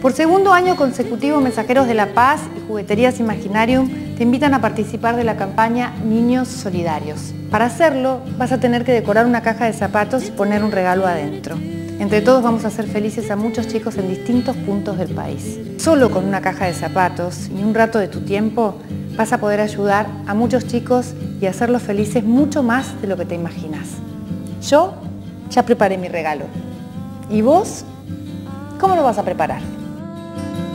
Por segundo año consecutivo, Mensajeros de la Paz y Jugueterías Imaginarium te invitan a participar de la campaña Niños Solidarios. Para hacerlo, vas a tener que decorar una caja de zapatos y poner un regalo adentro. Entre todos vamos a hacer felices a muchos chicos en distintos puntos del país. Solo con una caja de zapatos y un rato de tu tiempo vas a poder ayudar a muchos chicos y hacerlos felices mucho más de lo que te imaginas. Yo ya preparé mi regalo. ¿Y vos? ¿Cómo lo vas a preparar? Thank you.